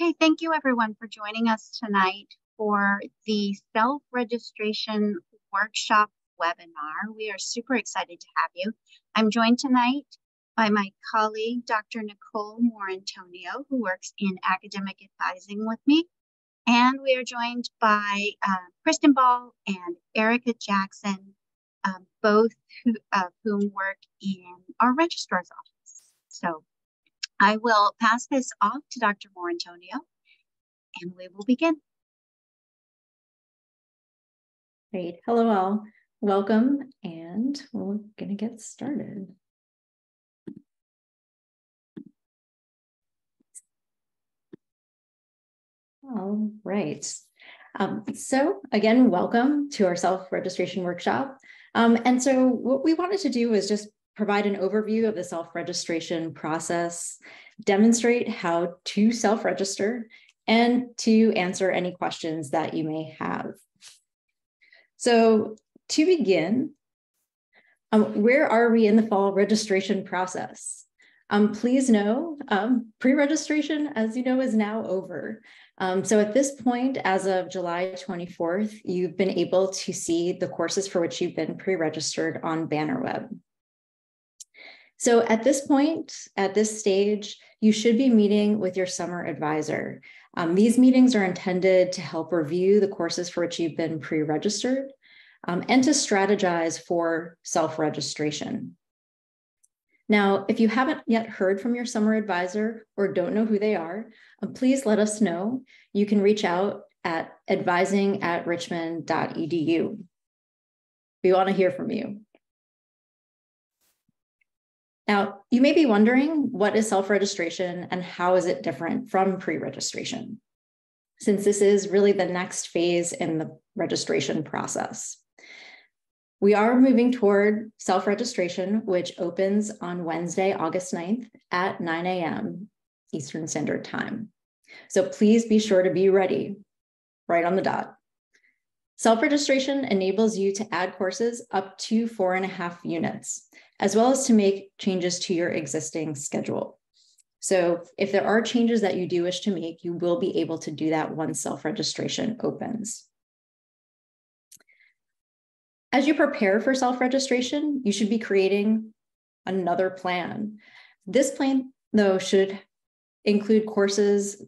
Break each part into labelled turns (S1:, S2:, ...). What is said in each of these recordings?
S1: Okay, thank you everyone for joining us tonight for the self-registration workshop webinar. We are super excited to have you. I'm joined tonight by my colleague, Dr. Nicole Morantonio, who works in academic advising with me. And we are joined by uh, Kristen Ball and Erica Jackson, um, both who, of whom work in our registrar's office. So I will pass this off to Dr. Morantonio and we will begin.
S2: Great. Hello, all. Welcome, and we're going to get started. All right. Um, so again, welcome to our self-registration workshop. Um, and so what we wanted to do was just provide an overview of the self-registration process, demonstrate how to self-register, and to answer any questions that you may have. So to begin, um, where are we in the fall registration process? Um, please know um, pre-registration, as you know, is now over. Um, so at this point, as of July 24th, you've been able to see the courses for which you've been pre-registered on BannerWeb. So at this point, at this stage, you should be meeting with your summer advisor. Um, these meetings are intended to help review the courses for which you've been pre-registered um, and to strategize for self-registration. Now, if you haven't yet heard from your summer advisor or don't know who they are, um, please let us know. You can reach out at advising at richmond.edu. We want to hear from you. Now, you may be wondering what is self-registration and how is it different from pre-registration? Since this is really the next phase in the registration process. We are moving toward self-registration, which opens on Wednesday, August 9th at 9 a.m. Eastern Standard Time. So please be sure to be ready right on the dot. Self-registration enables you to add courses up to four and a half units, as well as to make changes to your existing schedule. So if there are changes that you do wish to make, you will be able to do that once self-registration opens. As you prepare for self-registration, you should be creating another plan. This plan, though, should include courses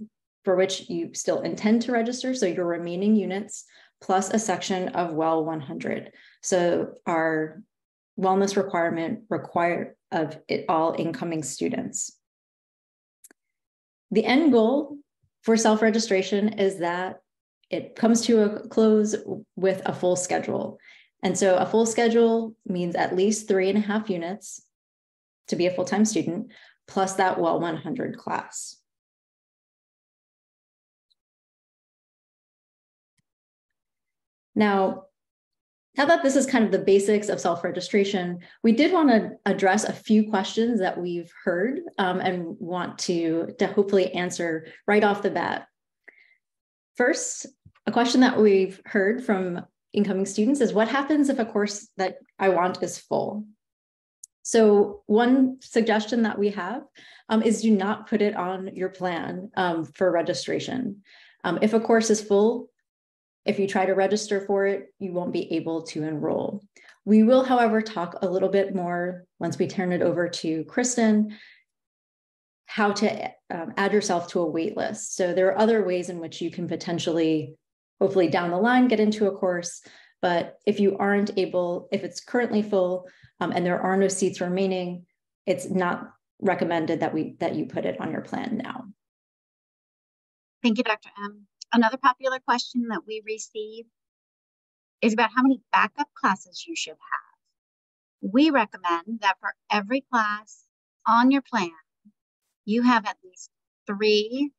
S2: for which you still intend to register, so your remaining units, plus a section of WELL 100. So our wellness requirement required of it all incoming students. The end goal for self-registration is that it comes to a close with a full schedule. And so a full schedule means at least three and a half units to be a full-time student, plus that well 100 class. Now, now that this is kind of the basics of self-registration, we did want to address a few questions that we've heard um, and want to, to hopefully answer right off the bat. First, a question that we've heard from incoming students is what happens if a course that I want is full? So one suggestion that we have um, is do not put it on your plan um, for registration. Um, if a course is full, if you try to register for it, you won't be able to enroll. We will, however, talk a little bit more once we turn it over to Kristen, how to um, add yourself to a wait list. So there are other ways in which you can potentially hopefully down the line get into a course. But if you aren't able, if it's currently full um, and there are no seats remaining, it's not recommended that we that you put it on your plan now.
S1: Thank you, Dr. M. Another popular question that we receive is about how many backup classes you should have. We recommend that for every class on your plan, you have at least three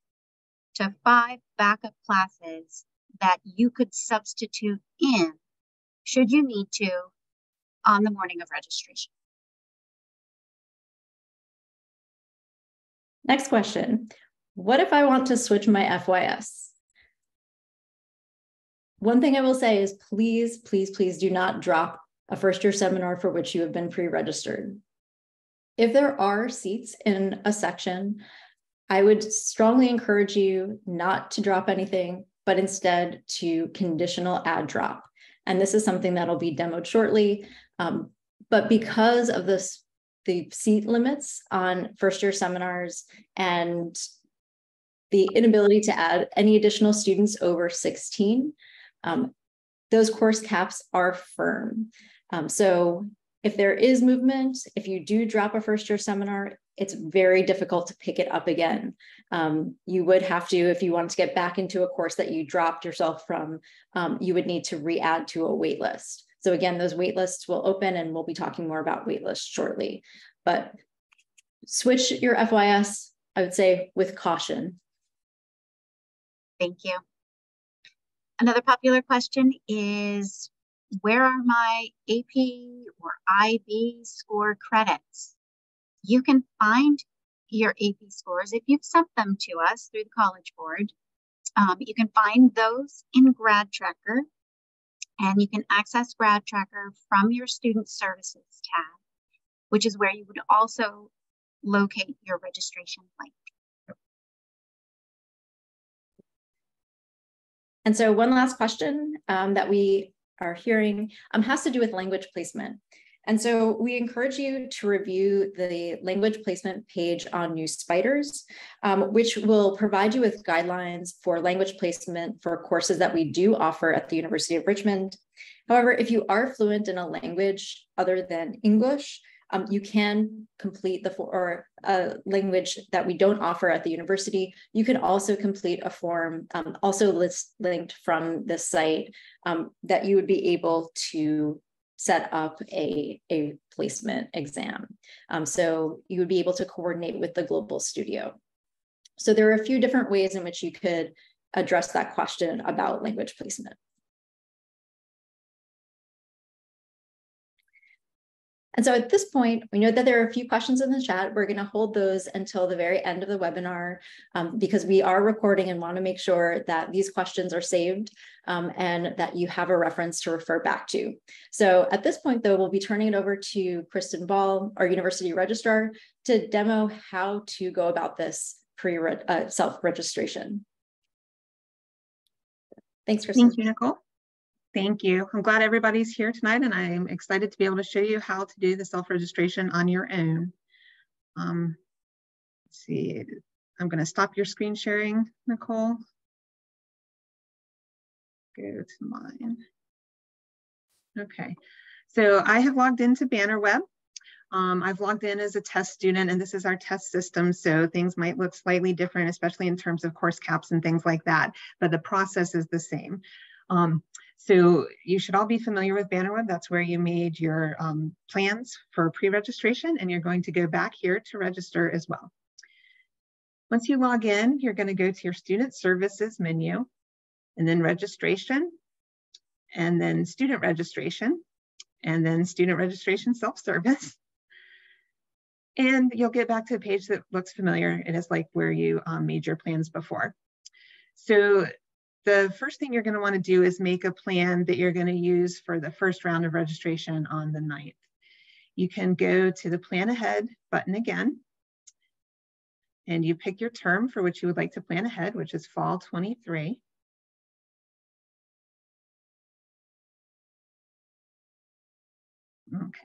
S1: to five backup classes that you could substitute in should you need to on the morning of registration.
S2: Next question. What if I want to switch my FYS? One thing I will say is please, please, please do not drop a first year seminar for which you have been pre-registered. If there are seats in a section I would strongly encourage you not to drop anything, but instead to conditional add drop. And this is something that'll be demoed shortly. Um, but because of this, the seat limits on first year seminars and the inability to add any additional students over 16, um, those course caps are firm. Um, so if there is movement, if you do drop a first year seminar, it's very difficult to pick it up again. Um, you would have to, if you wanted to get back into a course that you dropped yourself from, um, you would need to re-add to a wait list. So again, those wait lists will open and we'll be talking more about wait lists shortly. But switch your FYS, I would say, with caution.
S1: Thank you. Another popular question is, where are my AP or IB score credits? You can find your AP scores if you've sent them to us through the College Board. Um, you can find those in Grad Tracker, and you can access Grad Tracker from your Student Services tab, which is where you would also locate your registration link.
S2: And so one last question um, that we are hearing um, has to do with language placement. And so we encourage you to review the language placement page on New Spiders, um, which will provide you with guidelines for language placement for courses that we do offer at the University of Richmond. However, if you are fluent in a language other than English, um, you can complete the or a language that we don't offer at the university. You can also complete a form, um, also list, linked from the site um, that you would be able to set up a, a placement exam. Um, so you would be able to coordinate with the global studio. So there are a few different ways in which you could address that question about language placement. And so at this point, we know that there are a few questions in the chat. We're going to hold those until the very end of the webinar um, because we are recording and want to make sure that these questions are saved um, and that you have a reference to refer back to. So at this point, though, we'll be turning it over to Kristen Ball, our university registrar, to demo how to go about this pre uh, self-registration. Thanks, Kristen.
S3: Thank you, Nicole. Thank you. I'm glad everybody's here tonight and I'm excited to be able to show you how to do the self-registration on your own. Um, let's see, I'm gonna stop your screen sharing, Nicole. Go to mine. Okay, so I have logged into BannerWeb. Um, I've logged in as a test student and this is our test system. So things might look slightly different, especially in terms of course caps and things like that, but the process is the same. Um, so you should all be familiar with Bannerweb. That's where you made your um, plans for pre-registration and you're going to go back here to register as well. Once you log in, you're going to go to your student services menu and then registration and then student registration and then student registration self-service. And you'll get back to a page that looks familiar. It is like where you um, made your plans before. So the first thing you're going to want to do is make a plan that you're going to use for the first round of registration on the 9th. You can go to the plan ahead button again, and you pick your term for which you would like to plan ahead, which is fall 23. Okay.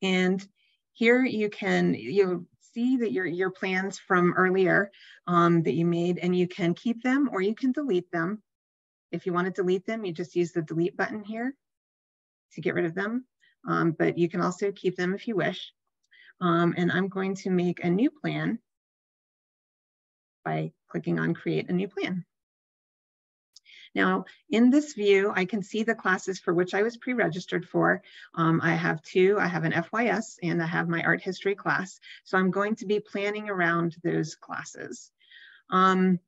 S3: And here you can, you see that your, your plans from earlier um, that you made and you can keep them or you can delete them. If you want to delete them, you just use the delete button here to get rid of them. Um, but you can also keep them if you wish. Um, and I'm going to make a new plan by clicking on create a new plan. Now, in this view, I can see the classes for which I was pre-registered for. Um, I have two, I have an FYS and I have my art history class. So I'm going to be planning around those classes. Um,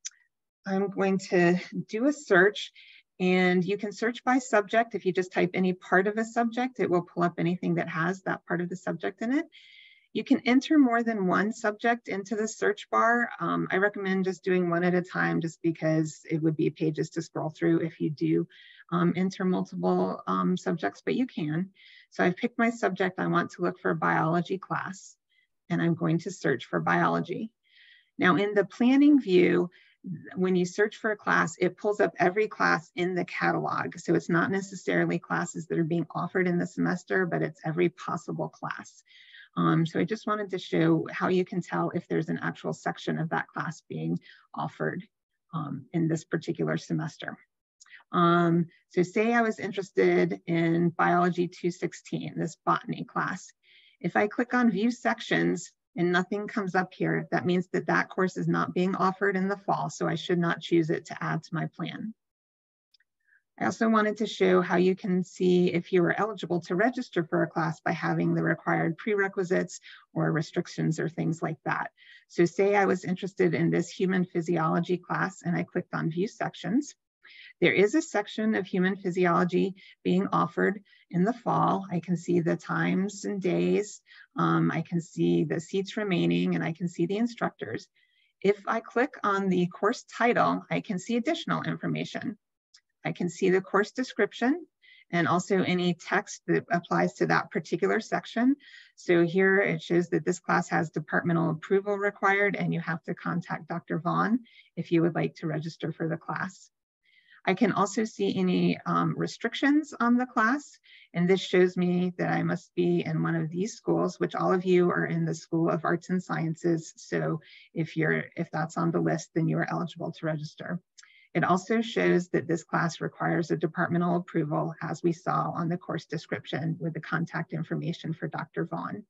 S3: I'm going to do a search and you can search by subject. If you just type any part of a subject, it will pull up anything that has that part of the subject in it. You can enter more than one subject into the search bar. Um, I recommend just doing one at a time just because it would be pages to scroll through if you do um, enter multiple um, subjects, but you can. So I've picked my subject. I want to look for a biology class and I'm going to search for biology. Now in the planning view, when you search for a class, it pulls up every class in the catalog. So it's not necessarily classes that are being offered in the semester, but it's every possible class. Um, so I just wanted to show how you can tell if there's an actual section of that class being offered um, in this particular semester. Um, so say I was interested in biology 216, this botany class. If I click on view sections and nothing comes up here, that means that that course is not being offered in the fall, so I should not choose it to add to my plan. I also wanted to show how you can see if you are eligible to register for a class by having the required prerequisites or restrictions or things like that. So say I was interested in this human physiology class and I clicked on view sections. There is a section of human physiology being offered in the fall. I can see the times and days. Um, I can see the seats remaining and I can see the instructors. If I click on the course title, I can see additional information. I can see the course description and also any text that applies to that particular section. So here it shows that this class has departmental approval required and you have to contact Dr. Vaughn if you would like to register for the class. I can also see any um, restrictions on the class. And this shows me that I must be in one of these schools, which all of you are in the School of Arts and Sciences. So if you're if that's on the list, then you are eligible to register. It also shows that this class requires a departmental approval as we saw on the course description with the contact information for Dr. Vaughn.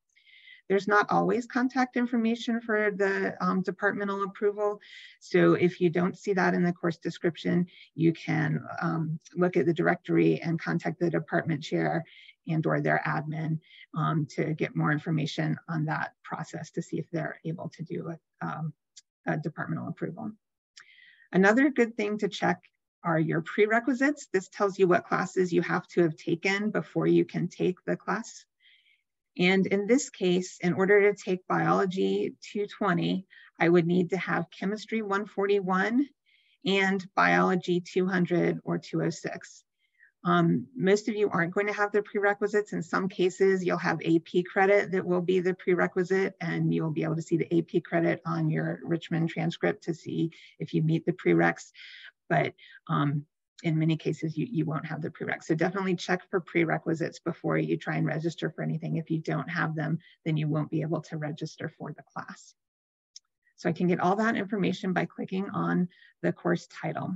S3: There's not always contact information for the um, departmental approval. So if you don't see that in the course description, you can um, look at the directory and contact the department chair and or their admin um, to get more information on that process to see if they're able to do a, um, a departmental approval. Another good thing to check are your prerequisites. This tells you what classes you have to have taken before you can take the class. And in this case, in order to take biology 220, I would need to have chemistry 141 and biology 200 or 206. Um, most of you aren't going to have the prerequisites. In some cases, you'll have AP credit that will be the prerequisite, and you'll be able to see the AP credit on your Richmond transcript to see if you meet the prereqs. But um, in many cases, you, you won't have the prereqs. So definitely check for prerequisites before you try and register for anything. If you don't have them, then you won't be able to register for the class. So I can get all that information by clicking on the course title.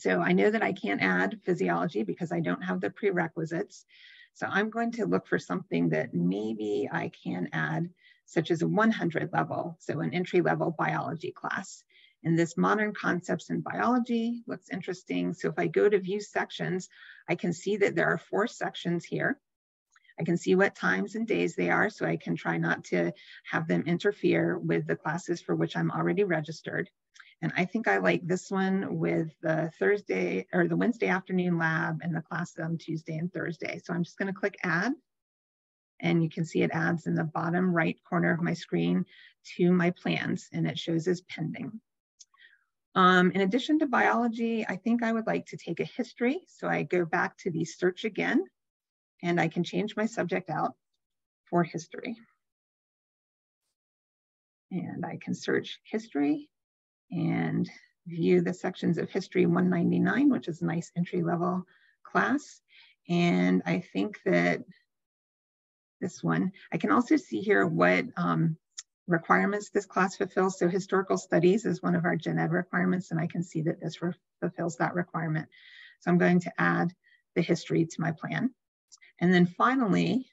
S3: So I know that I can't add physiology because I don't have the prerequisites. So I'm going to look for something that maybe I can add, such as a 100 level, so an entry level biology class. In this modern concepts in biology looks interesting. So if I go to view sections, I can see that there are four sections here. I can see what times and days they are, so I can try not to have them interfere with the classes for which I'm already registered. And I think I like this one with the Thursday or the Wednesday afternoon lab and the class on Tuesday and Thursday. So I'm just gonna click add and you can see it adds in the bottom right corner of my screen to my plans and it shows as pending. Um, in addition to biology, I think I would like to take a history. So I go back to the search again and I can change my subject out for history. And I can search history and view the sections of History 199, which is a nice entry level class. And I think that this one, I can also see here what um, requirements this class fulfills. So historical studies is one of our gen ed requirements, and I can see that this fulfills that requirement. So I'm going to add the history to my plan. And then finally,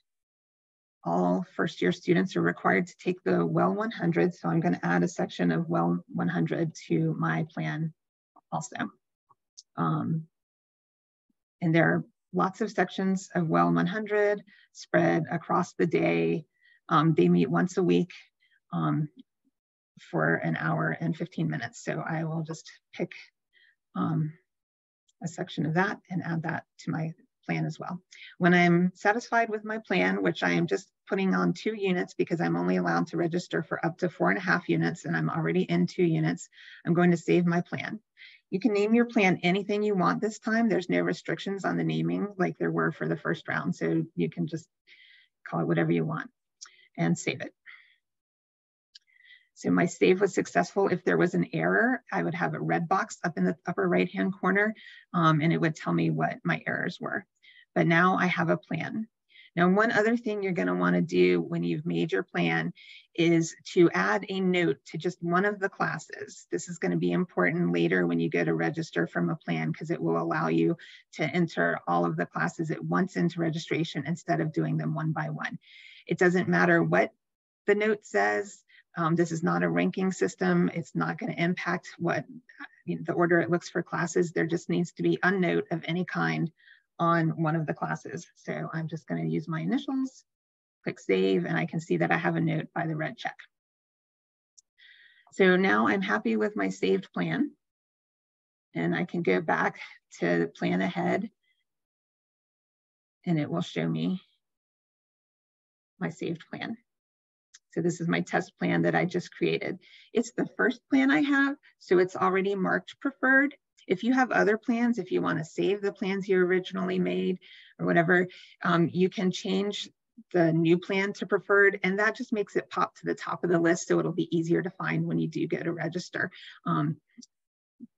S3: all first year students are required to take the Well 100. So I'm gonna add a section of Well 100 to my plan also. Um, and there are lots of sections of Well 100 spread across the day. Um, they meet once a week um, for an hour and 15 minutes. So I will just pick um, a section of that and add that to my plan as well. When I'm satisfied with my plan, which I am just putting on two units because I'm only allowed to register for up to four and a half units and I'm already in two units, I'm going to save my plan. You can name your plan anything you want this time. There's no restrictions on the naming like there were for the first round. So you can just call it whatever you want and save it. So my save was successful. If there was an error, I would have a red box up in the upper right-hand corner um, and it would tell me what my errors were. But now I have a plan. Now, one other thing you're gonna wanna do when you've made your plan is to add a note to just one of the classes. This is gonna be important later when you go to register from a plan because it will allow you to enter all of the classes at once into registration instead of doing them one by one. It doesn't matter what the note says, um, this is not a ranking system. It's not going to impact what you know, the order it looks for classes. There just needs to be a note of any kind on one of the classes. So I'm just going to use my initials, click save, and I can see that I have a note by the red check. So now I'm happy with my saved plan. And I can go back to the plan ahead and it will show me my saved plan. So this is my test plan that I just created. It's the first plan I have, so it's already marked preferred. If you have other plans, if you wanna save the plans you originally made or whatever, um, you can change the new plan to preferred and that just makes it pop to the top of the list so it'll be easier to find when you do go to register. Um,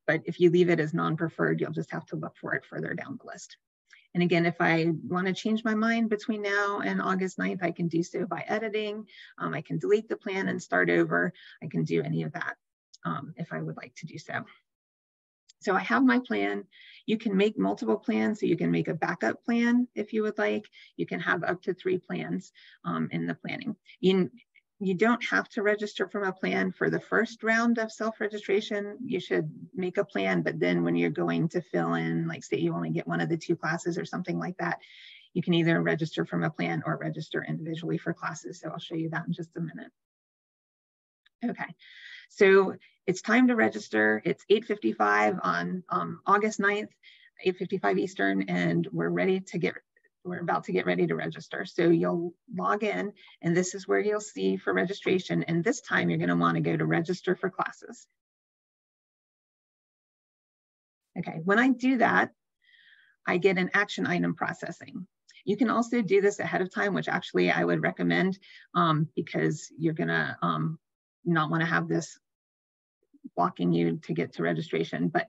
S3: but if you leave it as non-preferred, you'll just have to look for it further down the list. And again, if I want to change my mind between now and August 9th, I can do so by editing. Um, I can delete the plan and start over. I can do any of that um, if I would like to do so. So I have my plan. You can make multiple plans. So you can make a backup plan if you would like. You can have up to three plans um, in the planning. You, you don't have to register from a plan for the first round of self-registration. You should make a plan, but then when you're going to fill in, like say you only get one of the two classes or something like that, you can either register from a plan or register individually for classes. So I'll show you that in just a minute. Okay, so it's time to register. It's 8.55 on um, August 9th, 8.55 Eastern, and we're ready to get we're about to get ready to register. So you'll log in and this is where you'll see for registration. And this time you're gonna want to go to register for classes. Okay, when I do that, I get an action item processing. You can also do this ahead of time, which actually I would recommend um, because you're gonna um, not wanna have this blocking you to get to registration, but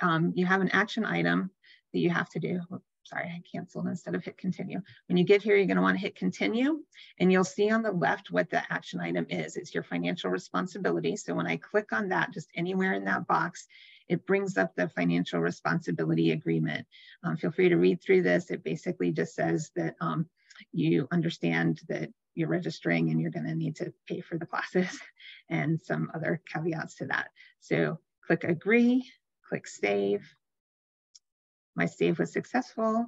S3: um, you have an action item that you have to do sorry, I canceled instead of hit continue. When you get here, you're gonna wanna hit continue and you'll see on the left what the action item is. It's your financial responsibility. So when I click on that, just anywhere in that box, it brings up the financial responsibility agreement. Um, feel free to read through this. It basically just says that um, you understand that you're registering and you're gonna need to pay for the classes and some other caveats to that. So click agree, click save, my save was successful.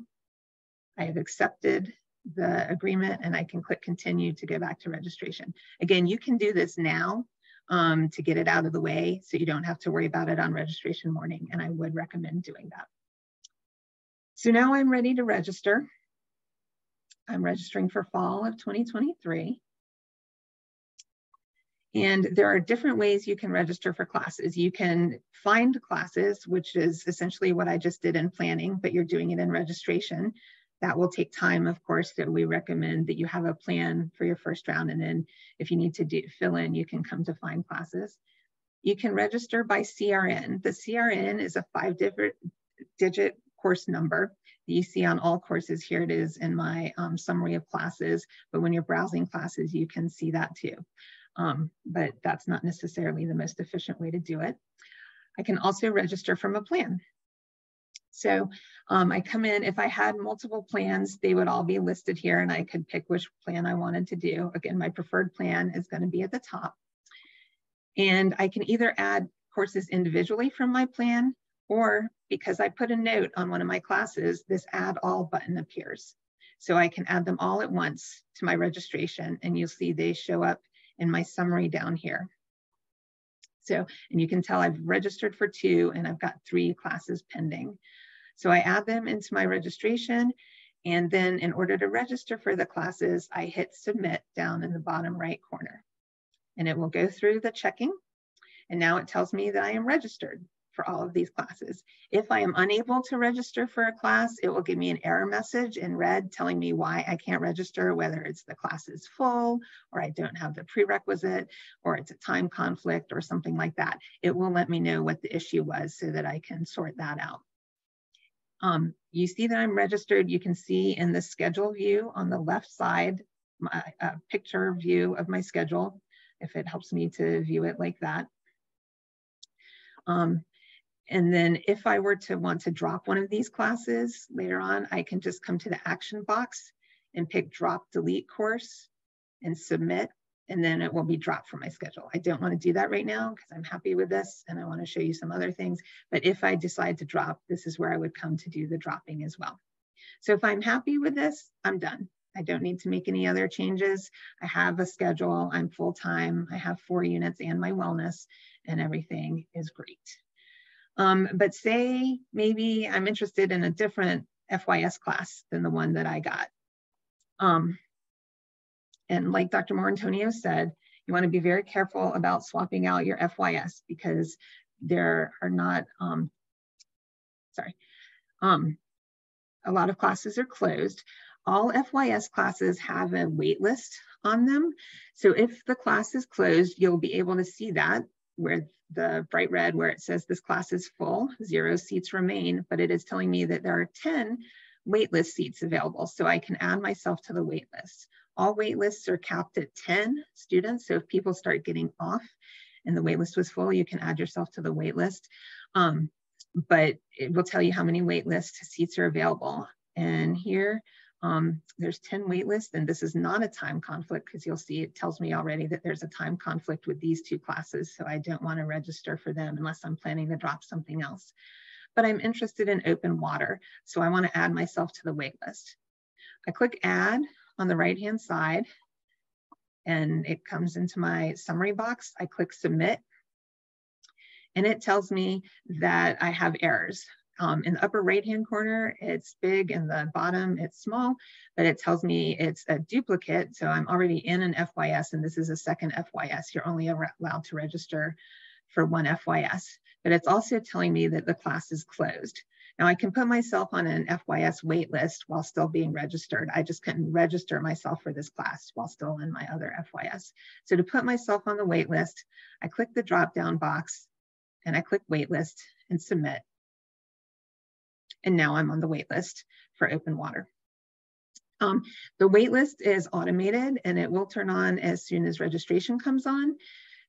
S3: I have accepted the agreement and I can click continue to go back to registration. Again, you can do this now um, to get it out of the way so you don't have to worry about it on registration morning and I would recommend doing that. So now I'm ready to register. I'm registering for fall of 2023. And there are different ways you can register for classes. You can find classes, which is essentially what I just did in planning, but you're doing it in registration. That will take time, of course, so we recommend that you have a plan for your first round. And then if you need to do, fill in, you can come to find classes. You can register by CRN. The CRN is a five digit course number you see on all courses. Here it is in my um, summary of classes, but when you're browsing classes, you can see that too um, but that's not necessarily the most efficient way to do it. I can also register from a plan. So um, I come in, if I had multiple plans, they would all be listed here and I could pick which plan I wanted to do. Again, my preferred plan is gonna be at the top. And I can either add courses individually from my plan or because I put a note on one of my classes, this add all button appears. So I can add them all at once to my registration and you'll see they show up in my summary down here. So, and you can tell I've registered for two and I've got three classes pending. So I add them into my registration. And then in order to register for the classes, I hit submit down in the bottom right corner. And it will go through the checking. And now it tells me that I am registered for all of these classes. If I am unable to register for a class, it will give me an error message in red telling me why I can't register, whether it's the class is full or I don't have the prerequisite or it's a time conflict or something like that. It will let me know what the issue was so that I can sort that out. Um, you see that I'm registered. You can see in the schedule view on the left side, my uh, picture view of my schedule, if it helps me to view it like that. Um, and then if I were to want to drop one of these classes later on, I can just come to the action box and pick drop delete course and submit, and then it will be dropped from my schedule. I don't want to do that right now because I'm happy with this and I want to show you some other things. But if I decide to drop, this is where I would come to do the dropping as well. So if I'm happy with this, I'm done. I don't need to make any other changes. I have a schedule, I'm full-time, I have four units and my wellness, and everything is great. Um, but say maybe I'm interested in a different FYS class than the one that I got. Um, and like Dr. Morantonio said, you want to be very careful about swapping out your FYS because there are not, um, sorry, um, a lot of classes are closed. All FYS classes have a wait list on them. So if the class is closed, you'll be able to see that where the bright red where it says this class is full, zero seats remain, but it is telling me that there are 10 waitlist seats available. So I can add myself to the waitlist. All waitlists are capped at 10 students. So if people start getting off and the waitlist was full, you can add yourself to the waitlist. Um, but it will tell you how many waitlist seats are available. And here um, there's 10 waitlists, and this is not a time conflict because you'll see it tells me already that there's a time conflict with these two classes. So I don't want to register for them unless I'm planning to drop something else. But I'm interested in open water. So I want to add myself to the waitlist. I click add on the right hand side and it comes into my summary box. I click submit and it tells me that I have errors. Um, in the upper right hand corner, it's big, in the bottom, it's small, but it tells me it's a duplicate. So I'm already in an FYS and this is a second FYS. You're only allowed to register for one FYS, but it's also telling me that the class is closed. Now I can put myself on an FYS wait list while still being registered. I just couldn't register myself for this class while still in my other FYS. So to put myself on the wait list, I click the drop down box and I click waitlist and submit and now I'm on the wait list for open water. Um, the wait list is automated and it will turn on as soon as registration comes on.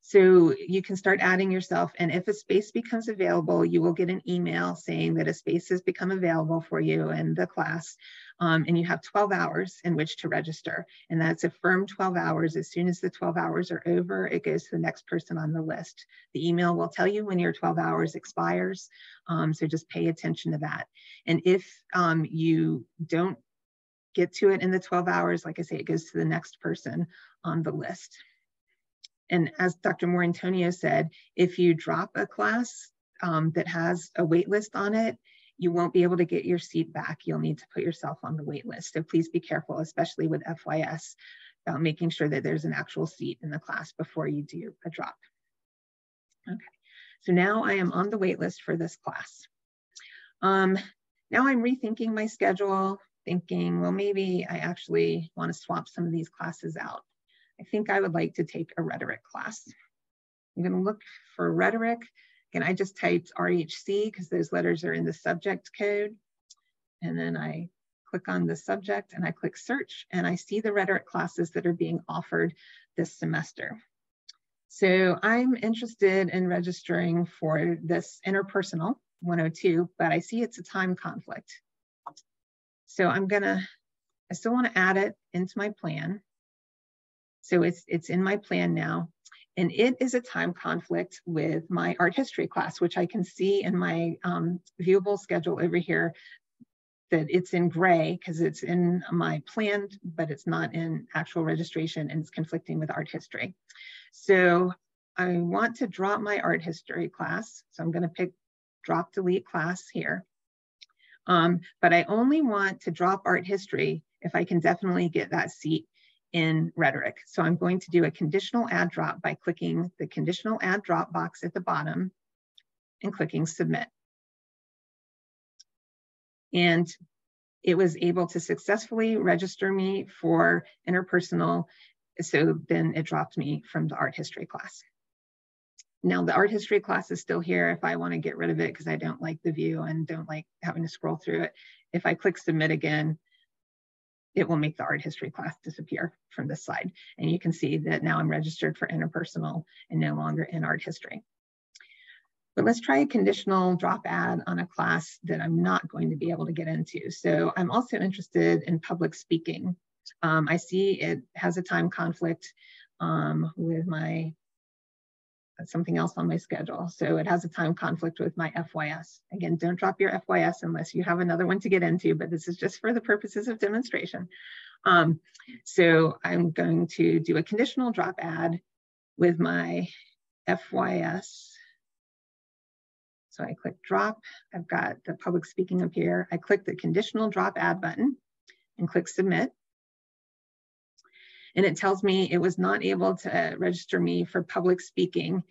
S3: So you can start adding yourself and if a space becomes available, you will get an email saying that a space has become available for you in the class. Um, and you have 12 hours in which to register. And that's a firm 12 hours. As soon as the 12 hours are over, it goes to the next person on the list. The email will tell you when your 12 hours expires. Um, so just pay attention to that. And if um, you don't get to it in the 12 hours, like I say, it goes to the next person on the list. And as Dr. Morantonio said, if you drop a class um, that has a wait list on it, you won't be able to get your seat back. You'll need to put yourself on the wait list. So please be careful, especially with FYS, about making sure that there's an actual seat in the class before you do a drop. Okay, so now I am on the wait list for this class. Um, now I'm rethinking my schedule, thinking, well, maybe I actually want to swap some of these classes out. I think I would like to take a rhetoric class. I'm going to look for rhetoric. And I just typed RHC because those letters are in the subject code. And then I click on the subject and I click search and I see the rhetoric classes that are being offered this semester. So I'm interested in registering for this interpersonal 102, but I see it's a time conflict. So I'm gonna, I still wanna add it into my plan. So it's, it's in my plan now. And it is a time conflict with my art history class, which I can see in my um, viewable schedule over here that it's in gray because it's in my plan, but it's not in actual registration and it's conflicting with art history. So I want to drop my art history class. So I'm gonna pick drop delete class here. Um, but I only want to drop art history if I can definitely get that seat in rhetoric. So I'm going to do a conditional add drop by clicking the conditional add drop box at the bottom and clicking submit. And it was able to successfully register me for interpersonal. So then it dropped me from the art history class. Now the art history class is still here if I want to get rid of it because I don't like the view and don't like having to scroll through it. If I click submit again, it will make the art history class disappear from this slide. And you can see that now I'm registered for interpersonal and no longer in art history. But let's try a conditional drop add on a class that I'm not going to be able to get into. So I'm also interested in public speaking. Um, I see it has a time conflict um, with my something else on my schedule. So it has a time conflict with my FYS. Again, don't drop your FYS unless you have another one to get into, but this is just for the purposes of demonstration. Um, so I'm going to do a conditional drop add with my FYS. So I click drop, I've got the public speaking up here. I click the conditional drop add button and click submit and it tells me it was not able to register me for public speaking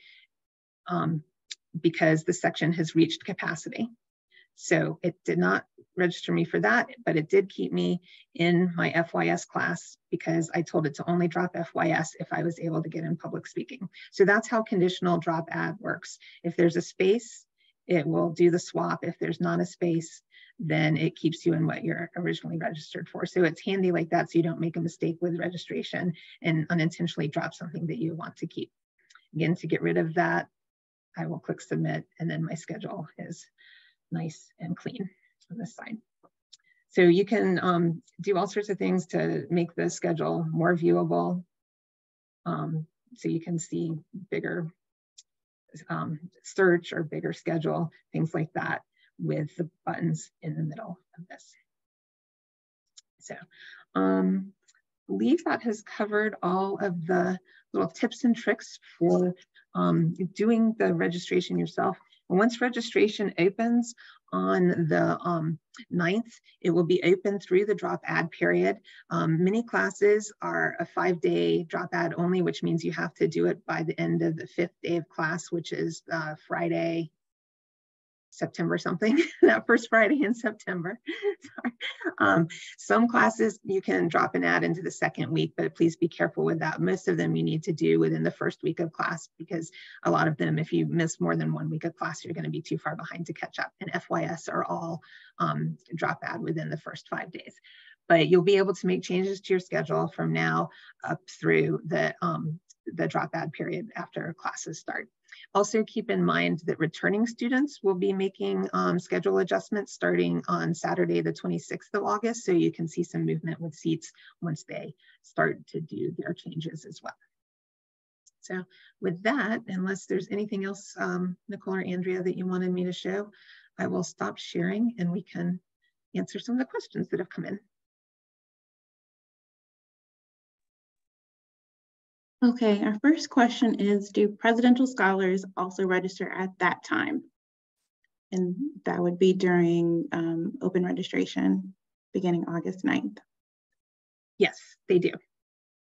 S3: um, because the section has reached capacity. So it did not register me for that, but it did keep me in my FYS class because I told it to only drop FYS if I was able to get in public speaking. So that's how conditional drop add works. If there's a space, it will do the swap. If there's not a space, then it keeps you in what you're originally registered for. So it's handy like that so you don't make a mistake with registration and unintentionally drop something that you want to keep. Again, to get rid of that, I will click submit and then my schedule is nice and clean on this side. So you can um, do all sorts of things to make the schedule more viewable. Um, so you can see bigger um, search or bigger schedule, things like that with the buttons in the middle of this. So um, I believe that has covered all of the little tips and tricks for um, doing the registration yourself. Once registration opens on the um, 9th, it will be open through the drop add period. Um, many classes are a five day drop add only, which means you have to do it by the end of the fifth day of class, which is uh, Friday, September something, that first Friday in September. um, some classes you can drop an add into the second week, but please be careful with that. Most of them you need to do within the first week of class because a lot of them, if you miss more than one week of class, you're going to be too far behind to catch up. And FYS are all um, drop add within the first five days. But you'll be able to make changes to your schedule from now up through the um, the drop add period after classes start. Also keep in mind that returning students will be making um, schedule adjustments starting on Saturday, the 26th of August. So you can see some movement with seats once they start to do their changes as well. So with that, unless there's anything else, um, Nicole or Andrea, that you wanted me to show, I will stop sharing and we can answer some of the questions that have come in.
S4: Okay, our first question is, do presidential scholars also register at that time? And that would be during um, open registration beginning August 9th.
S3: Yes, they do.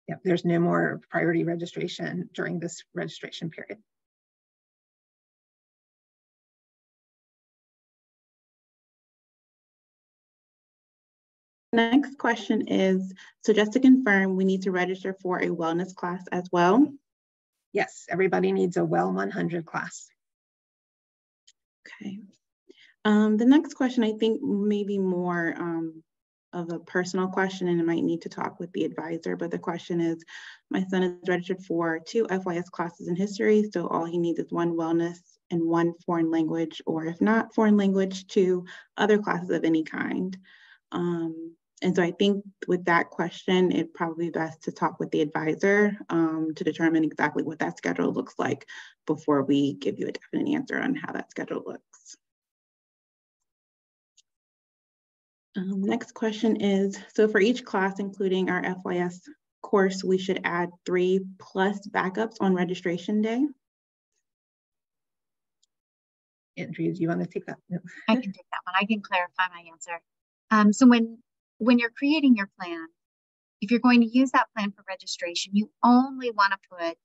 S3: Yep, there's no more priority registration during this registration period.
S4: Next question is, so just to confirm, we need to register for a wellness class as well?
S3: Yes, everybody needs a Well 100 class.
S4: Okay. Um, the next question, I think maybe more um, of a personal question and I might need to talk with the advisor, but the question is, my son is registered for two FYS classes in history, so all he needs is one wellness and one foreign language, or if not foreign language, two other classes of any kind. Um, and so I think with that question, it'd probably best to talk with the advisor um, to determine exactly what that schedule looks like before we give you a definite answer on how that schedule looks. Um, next question is, so for each class, including our FYS course, we should add three plus backups on registration day.
S3: Andrea, do you want to take that?
S1: I can take that one. I can clarify my answer. Um, so when when you're creating your plan, if you're going to use that plan for registration, you only want to put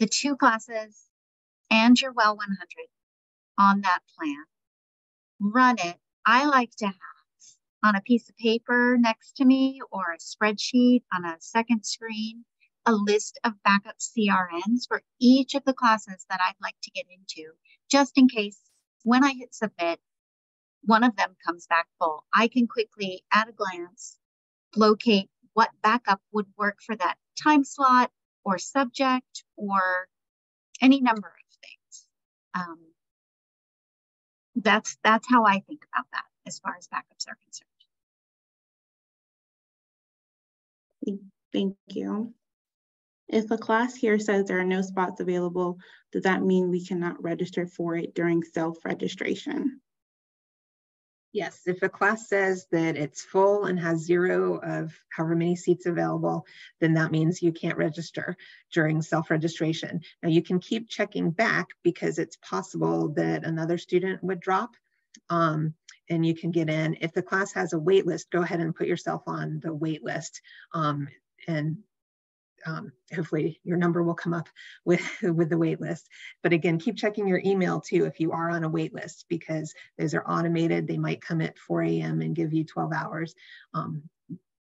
S1: the two classes and your well 100 on that plan, run it. I like to have on a piece of paper next to me or a spreadsheet on a second screen a list of backup CRNs for each of the classes that I'd like to get into, just in case when I hit submit, one of them comes back full. I can quickly, at a glance, locate what backup would work for that time slot or subject or any number of things. Um, that's that's how I think about that as far as backups are concerned.
S4: Thank you. If a class here says there are no spots available, does that mean we cannot register for it during self-registration?
S3: Yes, if a class says that it's full and has zero of however many seats available, then that means you can't register during self-registration. Now you can keep checking back because it's possible that another student would drop um, and you can get in. If the class has a wait list, go ahead and put yourself on the wait list um, and um, hopefully your number will come up with, with the wait list. But again, keep checking your email too if you are on a wait list because those are automated. They might come at 4 a.m. and give you 12 hours, um,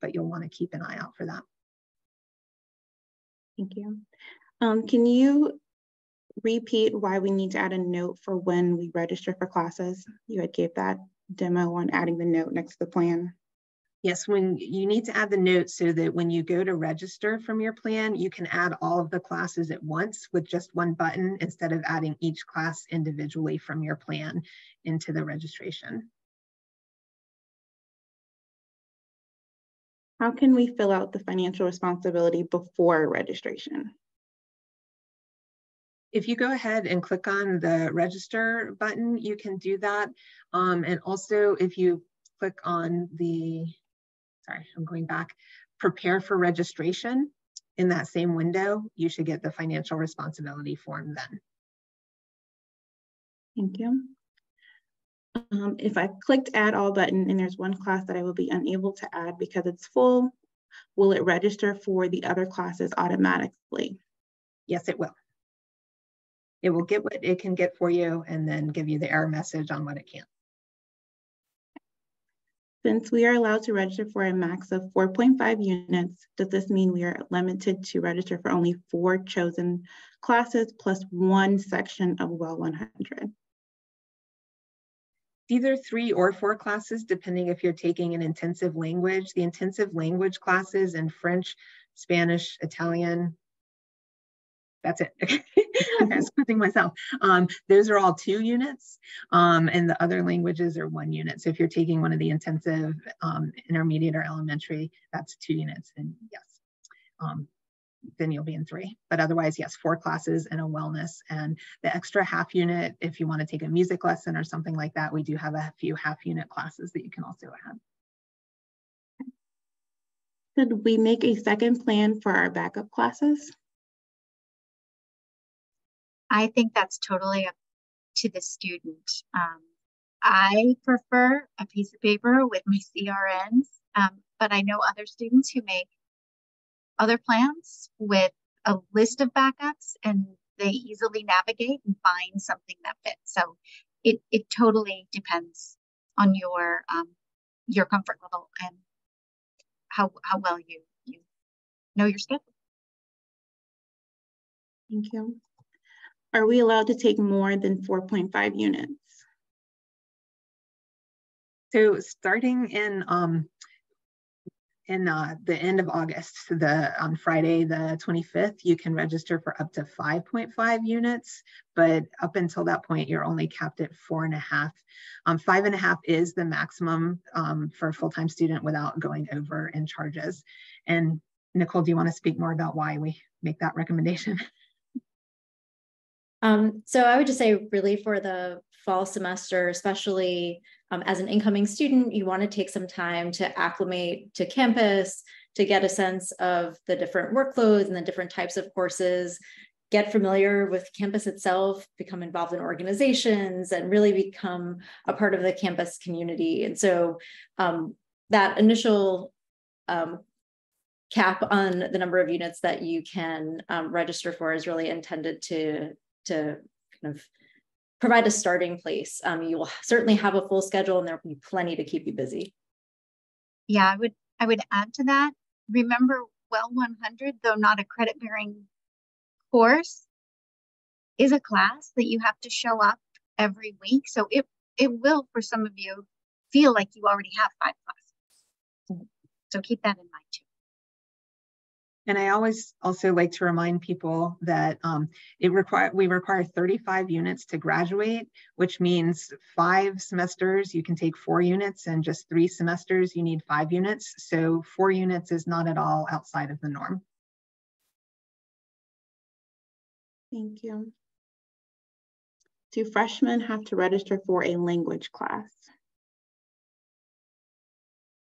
S3: but you'll want to keep an eye out for that.
S4: Thank you. Um, can you repeat why we need to add a note for when we register for classes? You had gave that demo on adding the note next to the plan.
S3: Yes, when you need to add the note so that when you go to register from your plan, you can add all of the classes at once with just one button instead of adding each class individually from your plan into the registration.
S4: How can we fill out the financial responsibility before registration?
S3: If you go ahead and click on the register button, you can do that. Um, and also if you click on the sorry, I'm going back, prepare for registration in that same window, you should get the financial responsibility form then.
S4: Thank you. Um, if I clicked add all button and there's one class that I will be unable to add because it's full, will it register for the other classes automatically?
S3: Yes, it will. It will get what it can get for you and then give you the error message on what it can't.
S4: Since we are allowed to register for a max of 4.5 units, does this mean we are limited to register for only four chosen classes plus one section of Well 100?
S3: Either three or four classes, depending if you're taking an intensive language. The intensive language classes in French, Spanish, Italian, that's it. I was quizzing myself. Um, those are all two units, um, and the other languages are one unit. So if you're taking one of the intensive, um, intermediate, or elementary, that's two units. And yes, um, then you'll be in three. But otherwise, yes, four classes and a wellness. And the extra half unit, if you want to take a music lesson or something like that, we do have a few half unit classes that you can also add.
S4: Should we make a second plan for our backup classes?
S1: I think that's totally up to the student. Um, I prefer a piece of paper with my CRNs, um, but I know other students who make other plans with a list of backups and they easily navigate and find something that fits. So it, it totally depends on your um, your comfort level and how, how well you, you know your schedule.
S4: Thank you. Are we allowed to take more than 4.5 units?
S3: So starting in um, in uh, the end of August, the on Friday the 25th, you can register for up to 5.5 units, but up until that point, you're only capped at four and a half. Um, five and a half is the maximum um, for a full-time student without going over in charges. And Nicole, do you want to speak more about why we make that recommendation?
S2: Um, so I would just say really for the fall semester, especially um, as an incoming student, you want to take some time to acclimate to campus, to get a sense of the different workloads and the different types of courses, get familiar with campus itself, become involved in organizations, and really become a part of the campus community. And so um, that initial um, cap on the number of units that you can um, register for is really intended to to kind of provide a starting place. Um, you will certainly have a full schedule and there will be plenty to keep you busy.
S1: Yeah, I would I would add to that. Remember well 100, though not a credit bearing course, is a class that you have to show up every week. So it it will for some of you feel like you already have five classes. So keep that in mind too.
S3: And I always also like to remind people that um, it require we require 35 units to graduate, which means five semesters you can take four units, and just three semesters you need five units. So four units is not at all outside of the norm.
S4: Thank you. Do freshmen have to register for a language class?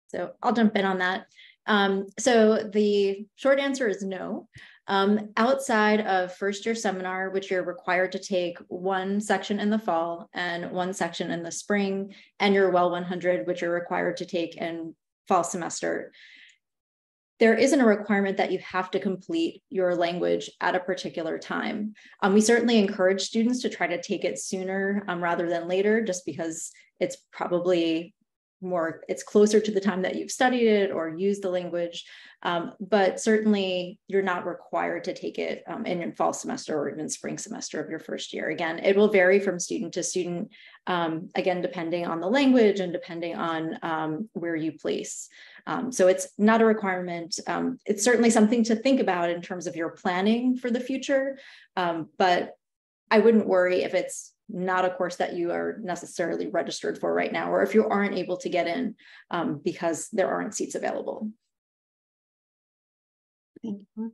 S2: So I'll jump in on that. Um, so the short answer is no. Um, outside of first year seminar, which you're required to take one section in the fall and one section in the spring, and your well 100, which you're required to take in fall semester, there isn't a requirement that you have to complete your language at a particular time. Um, we certainly encourage students to try to take it sooner um, rather than later, just because it's probably more it's closer to the time that you've studied it or used the language um, but certainly you're not required to take it um, in fall semester or even spring semester of your first year. Again it will vary from student to student um, again depending on the language and depending on um, where you place. Um, so it's not a requirement. Um, it's certainly something to think about in terms of your planning for the future but i wouldn't worry if it's not a course that you are necessarily registered for right now, or if you aren't able to get in um, because there aren't seats available.
S4: Thank you.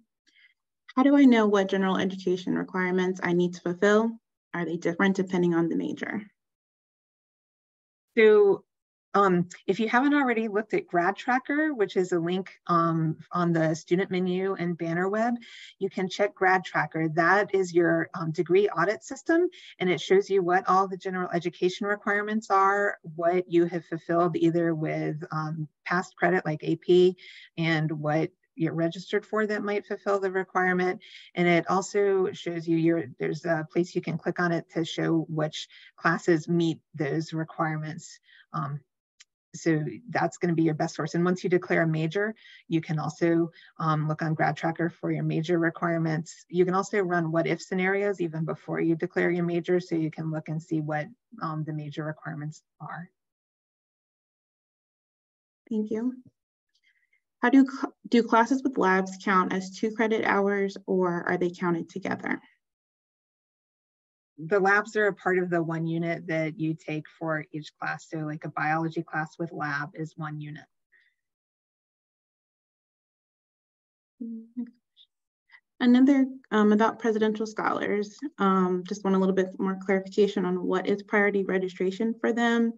S4: How do I know what general education requirements I need to fulfill? Are they different depending on the major?
S3: So um, if you haven't already looked at Grad Tracker, which is a link um, on the student menu and banner web, you can check Grad Tracker. That is your um, degree audit system, and it shows you what all the general education requirements are, what you have fulfilled either with um, past credit like AP, and what you're registered for that might fulfill the requirement. And it also shows you your, there's a place you can click on it to show which classes meet those requirements. Um, so that's going to be your best source. And once you declare a major, you can also um, look on Grad Tracker for your major requirements. You can also run what if scenarios even before you declare your major, so you can look and see what um, the major requirements are.
S4: Thank you. How do, do classes with labs count as two credit hours or are they counted together?
S3: The labs are a part of the one unit that you take for each class. So like a biology class with lab is one unit.
S4: Another um, about presidential scholars, um, just want a little bit more clarification on what is priority registration for them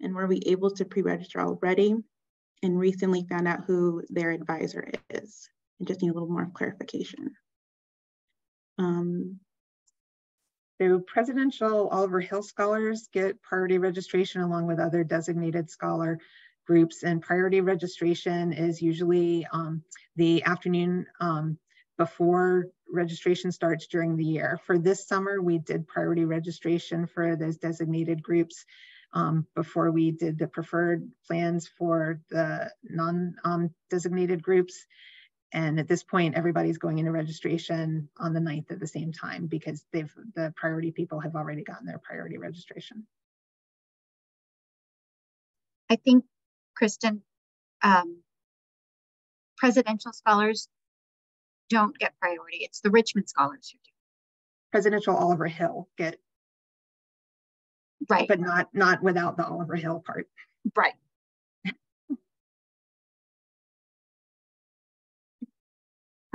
S4: and were we able to pre-register already and recently found out who their advisor is I just need a little more clarification. Um,
S3: so presidential Oliver Hill scholars get priority registration along with other designated scholar groups and priority registration is usually um, the afternoon um, before registration starts during the year. For this summer, we did priority registration for those designated groups um, before we did the preferred plans for the non-designated um, groups. And at this point, everybody's going into registration on the 9th at the same time because they've the priority people have already gotten their priority registration.
S1: I think, Kristen, um, presidential scholars don't get priority. It's the Richmond scholars who do.
S3: Presidential Oliver Hill get
S1: right,
S3: but not not without the Oliver Hill part.
S1: Right.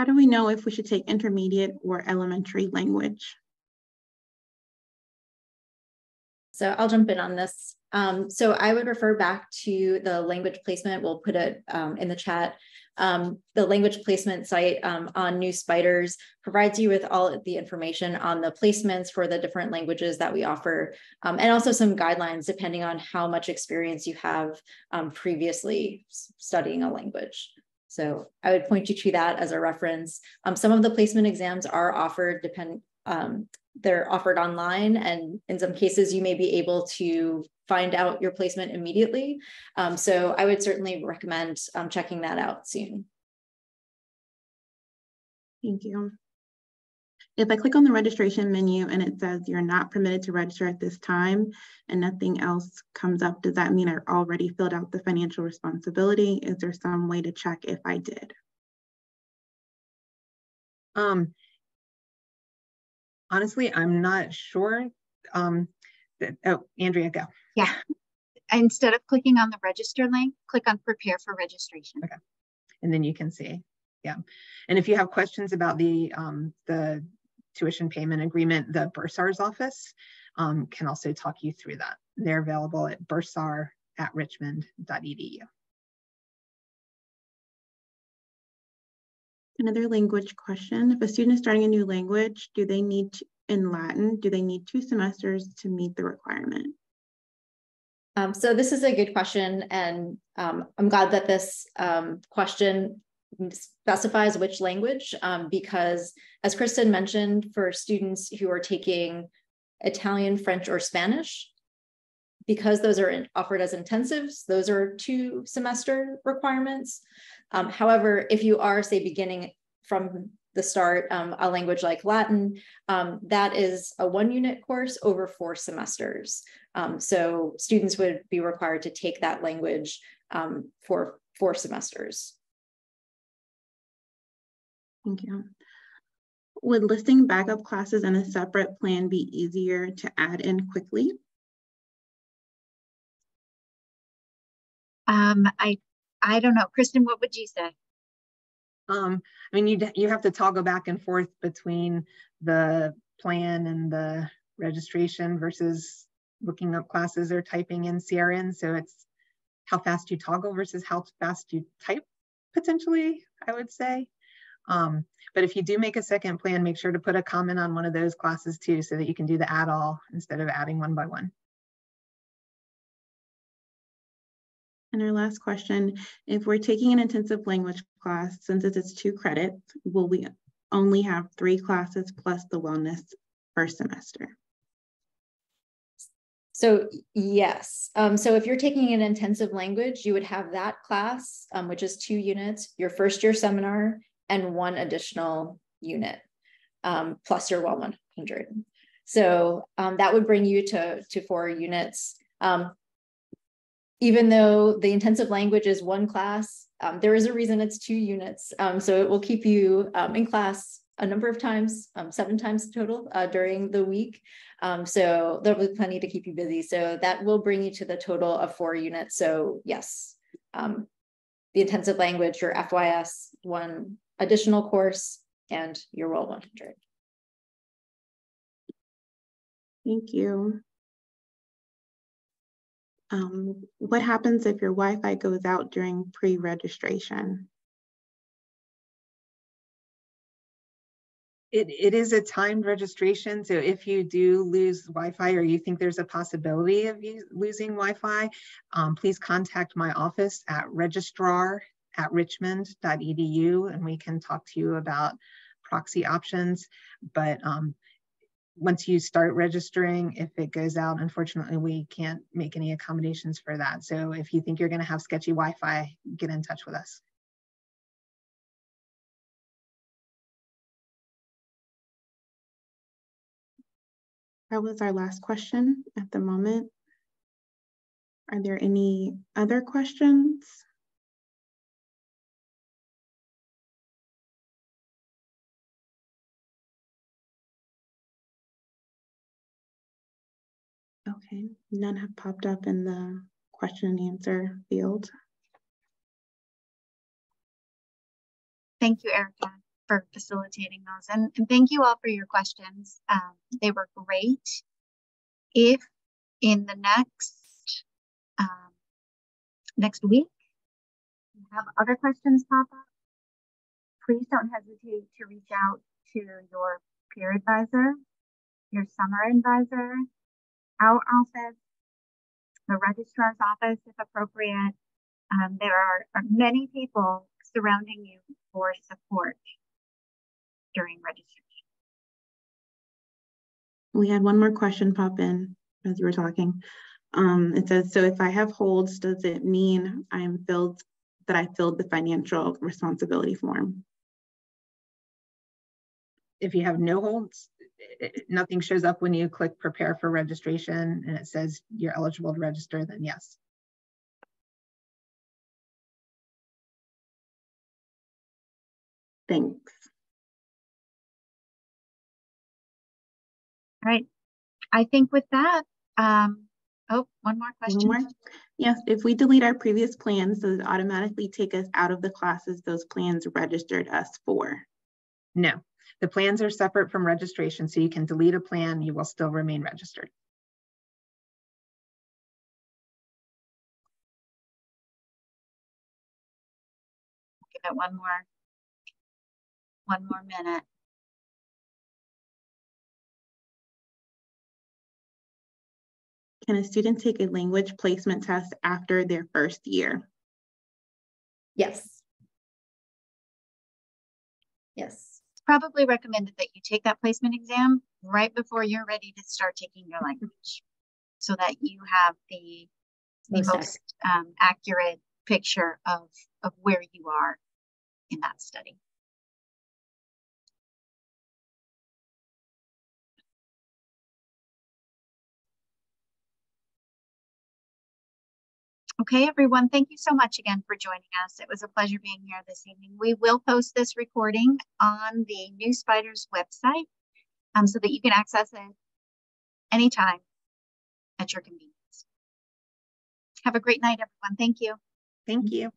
S4: How do we know if we should take intermediate or elementary language?
S2: So I'll jump in on this. Um, so I would refer back to the language placement. We'll put it um, in the chat. Um, the language placement site um, on New Spiders provides you with all the information on the placements for the different languages that we offer, um, and also some guidelines depending on how much experience you have um, previously studying a language. So I would point you to that as a reference. Um, some of the placement exams are offered depend um, they're offered online and in some cases you may be able to find out your placement immediately. Um, so I would certainly recommend um, checking that out soon.
S4: Thank you. If I click on the registration menu and it says you're not permitted to register at this time and nothing else comes up, does that mean I already filled out the financial responsibility? Is there some way to check if I did?
S3: Um, honestly, I'm not sure. Um, that, oh, Andrea, go.
S1: Yeah. Instead of clicking on the register link, click on prepare for registration.
S3: Okay. And then you can see. Yeah. And if you have questions about the um, the tuition payment agreement, the Bursar's office um, can also talk you through that. They're available at bursar at richmond.edu.
S4: Another language question. If a student is starting a new language, do they need to, in Latin, do they need two semesters to meet the requirement?
S2: Um, so this is a good question, and um, I'm glad that this um, question specifies which language, um, because as Kristen mentioned, for students who are taking Italian, French, or Spanish, because those are offered as intensives, those are two semester requirements. Um, however, if you are, say, beginning from the start um, a language like Latin, um, that is a one unit course over four semesters. Um, so students would be required to take that language um, for four semesters.
S4: Thank you. Would listing backup classes in a separate plan be easier to add in quickly?
S1: Um, I, I don't know. Kristen, what would you say?
S3: Um, I mean, you you have to toggle back and forth between the plan and the registration versus looking up classes or typing in CRN. So it's how fast you toggle versus how fast you type, potentially, I would say. Um, but if you do make a second plan, make sure to put a comment on one of those classes too, so that you can do the add all instead of adding one by one.
S4: And our last question, if we're taking an intensive language class, since it's two credits, will we only have three classes plus the wellness first semester?
S2: So yes, um, so if you're taking an intensive language, you would have that class, um, which is two units, your first year seminar, and one additional unit, um, plus your well 100. So um, that would bring you to, to four units. Um, even though the intensive language is one class, um, there is a reason it's two units. Um, so it will keep you um, in class a number of times, seven times total uh, during the week. So there'll be plenty to keep you busy. So that will bring you to the total of four units. So yes, the intensive language, your FYS, one additional course, and your Well 100.
S4: Thank you. Um, what happens if your Wi-Fi goes out during pre-registration?
S3: It, it is a timed registration. So if you do lose Wi-Fi or you think there's a possibility of you losing Wi-Fi, um, please contact my office at registrar at richmond.edu and we can talk to you about proxy options. But um, once you start registering, if it goes out, unfortunately, we can't make any accommodations for that. So if you think you're going to have sketchy Wi-Fi, get in touch with us.
S4: That was our last question at the moment. Are there any other questions? Okay, none have popped up in the question and answer field.
S1: Thank you, Erica, for facilitating those. And, and thank you all for your questions. Um, they were great. If in the next um, next week you have other questions pop up, please don't hesitate to reach out to your peer advisor, your summer advisor, our office, the registrar's office, if appropriate. Um, there are, are many people surrounding you for support during registration.
S4: we had one more question pop in as you were talking. Um, it says, so if I have holds, does it mean I'm filled, that I filled the financial responsibility form?
S3: If you have no holds, nothing shows up when you click prepare for registration and it says you're eligible to register, then yes.
S4: Thanks.
S1: All right. I think with that, um, oh, one more question. One more?
S4: Yes, if we delete our previous plans, does it automatically take us out of the classes those plans registered us for?
S3: No, the plans are separate from registration, so you can delete a plan, you will still remain registered.
S1: Give it one more, one more minute.
S4: Can a student take a language placement test after their first year?
S2: Yes. Yes.
S1: Probably recommended that you take that placement exam right before you're ready to start taking your language so that you have the, the most, most um, accurate picture of, of where you are in that study. Okay, everyone, thank you so much again for joining us. It was a pleasure being here this evening. We will post this recording on the New Spiders website um, so that you can access it anytime at your convenience. Have a great night, everyone. Thank you.
S3: Thank you.